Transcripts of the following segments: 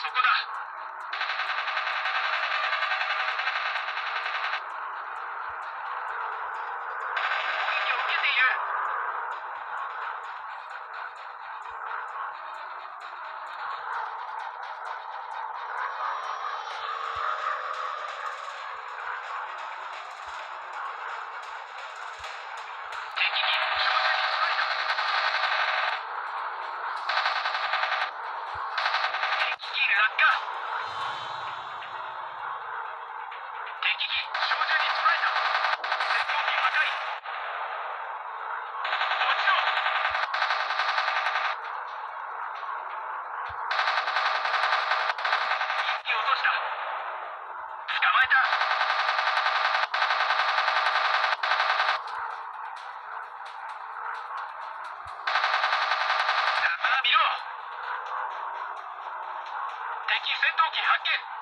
そこだ。Hackett.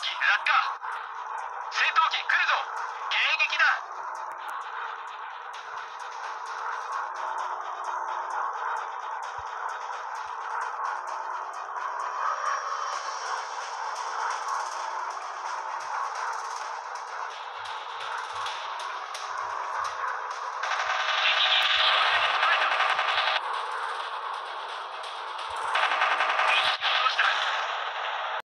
機落下戦闘機来るぞ迎撃だ